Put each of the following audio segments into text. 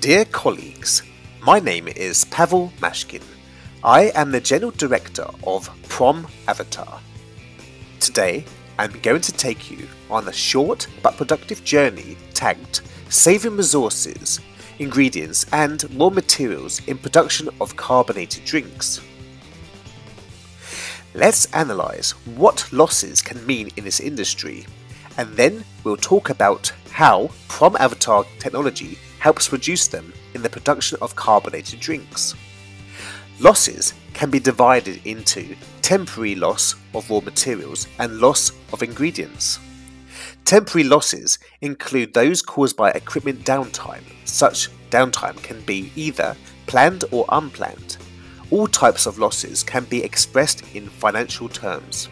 Dear colleagues, my name is Pavel Mashkin. I am the General Director of Prom Avatar. Today, I'm going to take you on a short but productive journey tagged Saving Resources, Ingredients and Raw Materials in Production of Carbonated Drinks. Let's analyse what losses can mean in this industry, and then we'll talk about how Prom Avatar technology helps reduce them in the production of carbonated drinks. Losses can be divided into temporary loss of raw materials and loss of ingredients. Temporary losses include those caused by equipment downtime. Such downtime can be either planned or unplanned. All types of losses can be expressed in financial terms.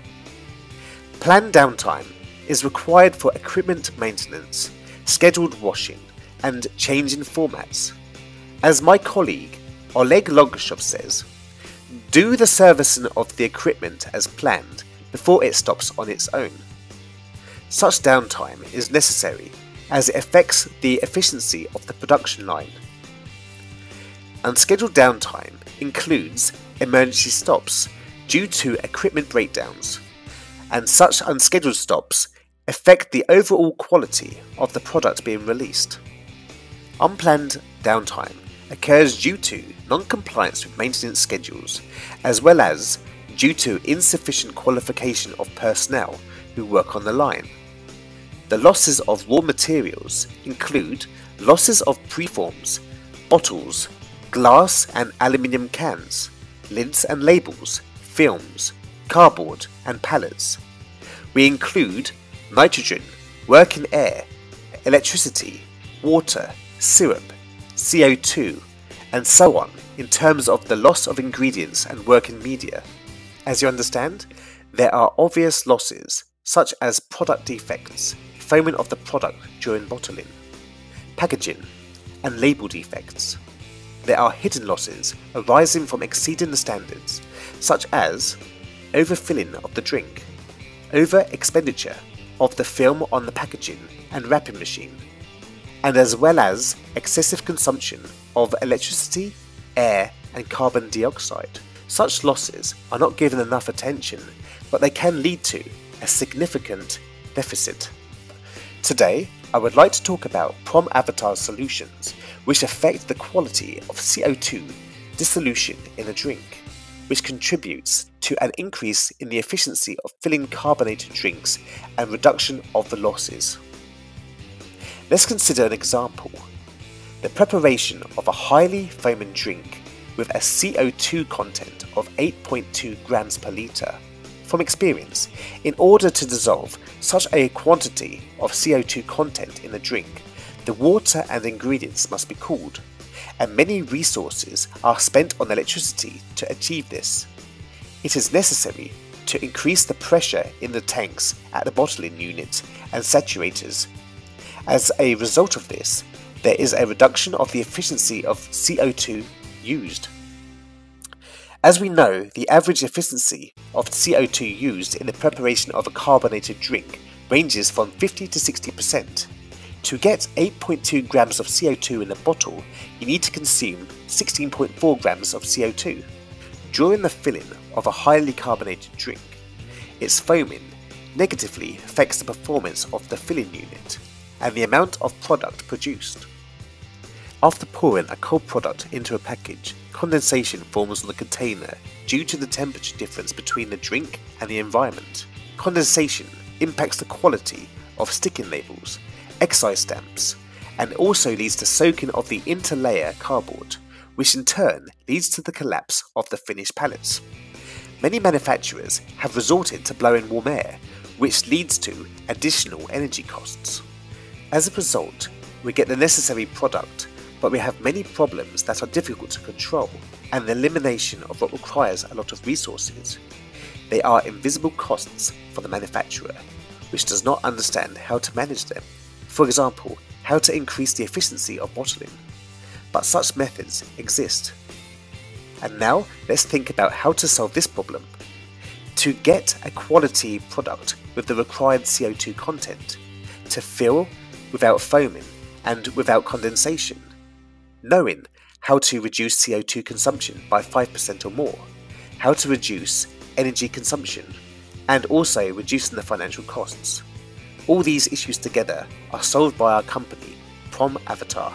Planned downtime is required for equipment maintenance, scheduled washing, and change in formats. As my colleague Oleg Logashov says, do the servicing of the equipment as planned before it stops on its own. Such downtime is necessary as it affects the efficiency of the production line. Unscheduled downtime includes emergency stops due to equipment breakdowns, and such unscheduled stops affect the overall quality of the product being released. Unplanned downtime occurs due to non-compliance with maintenance schedules, as well as due to insufficient qualification of personnel who work on the line. The losses of raw materials include losses of preforms, bottles, glass and aluminium cans, lids and labels, films, cardboard and pallets. We include nitrogen, working air, electricity, water, syrup, CO2, and so on in terms of the loss of ingredients and working media. As you understand, there are obvious losses such as product defects, foaming of the product during bottling, packaging, and label defects. There are hidden losses arising from exceeding the standards, such as overfilling of the drink, over expenditure of the film on the packaging and wrapping machine, and as well as excessive consumption of electricity, air, and carbon dioxide. Such losses are not given enough attention, but they can lead to a significant deficit. Today, I would like to talk about Prom Avatar solutions which affect the quality of CO2 dissolution in a drink, which contributes to an increase in the efficiency of filling carbonated drinks and reduction of the losses. Let's consider an example. The preparation of a highly foaming drink with a CO2 content of 8.2 grams per litre. From experience, in order to dissolve such a quantity of CO2 content in a drink, the water and ingredients must be cooled, and many resources are spent on electricity to achieve this. It is necessary to increase the pressure in the tanks at the bottling unit and saturators as a result of this, there is a reduction of the efficiency of CO2 used. As we know, the average efficiency of CO2 used in the preparation of a carbonated drink ranges from 50 to 60%. To get 8.2 grams of CO2 in a bottle, you need to consume 16.4 grams of CO2. During the filling of a highly carbonated drink, its foaming negatively affects the performance of the filling unit and the amount of product produced. After pouring a cold product into a package, condensation forms on the container due to the temperature difference between the drink and the environment. Condensation impacts the quality of sticking labels, excise stamps, and also leads to soaking of the interlayer cardboard, which in turn leads to the collapse of the finished pallets. Many manufacturers have resorted to blowing warm air, which leads to additional energy costs. As a result, we get the necessary product, but we have many problems that are difficult to control, and the elimination of what requires a lot of resources. They are invisible costs for the manufacturer, which does not understand how to manage them. For example, how to increase the efficiency of bottling. But such methods exist. And now let's think about how to solve this problem. To get a quality product with the required CO2 content, to fill without foaming and without condensation. knowing how to reduce CO2 consumption by 5% or more, how to reduce energy consumption, and also reducing the financial costs. All these issues together are solved by our company, Prom Avatar.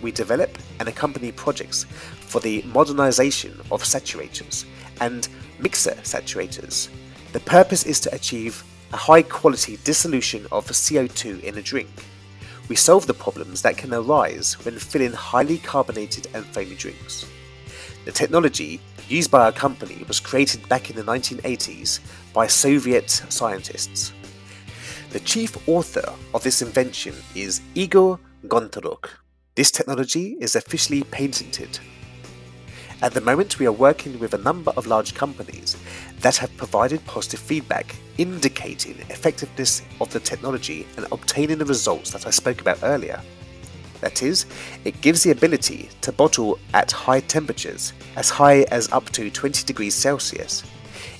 We develop and accompany projects for the modernization of saturators and mixer saturators. The purpose is to achieve a high quality dissolution of CO2 in a drink. We solve the problems that can arise when filling highly carbonated and foamy drinks. The technology used by our company was created back in the 1980s by Soviet scientists. The chief author of this invention is Igor Gontaruk. This technology is officially patented. At the moment, we are working with a number of large companies that have provided positive feedback indicating effectiveness of the technology and obtaining the results that I spoke about earlier. That is, it gives the ability to bottle at high temperatures, as high as up to 20 degrees Celsius.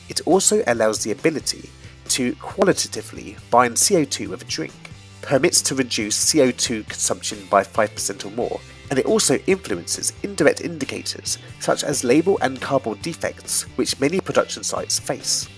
It also allows the ability to qualitatively bind CO2 with a drink, permits to reduce CO2 consumption by 5% or more, and it also influences indirect indicators such as label and cardboard defects which many production sites face.